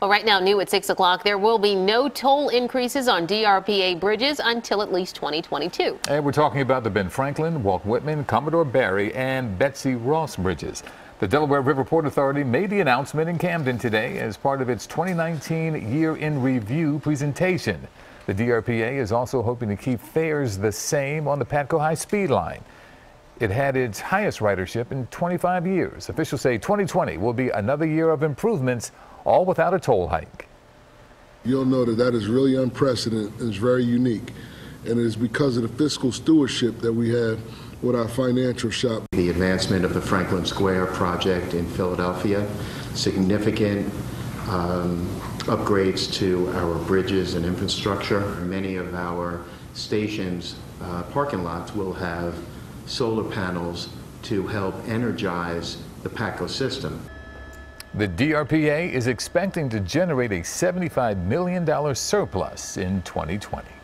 Well, right now, new at 6 o'clock, there will be no toll increases on DRPA bridges until at least 2022. And we're talking about the Ben Franklin, Walt Whitman, Commodore Barry, and Betsy Ross bridges. The Delaware River Port Authority made the announcement in Camden today as part of its 2019 Year in Review presentation. The DRPA is also hoping to keep fares the same on the Patco High Speed Line. It had its highest ridership in 25 years. Officials say 2020 will be another year of improvements, all without a toll hike. You'll know that that is really unprecedented and is very unique. And it is because of the fiscal stewardship that we have with our financial shop. The advancement of the Franklin Square project in Philadelphia, significant um, upgrades to our bridges and infrastructure. Many of our stations, uh, parking lots will have solar panels to help energize the PATCO system. The DRPA is expecting to generate a $75 million surplus in 2020.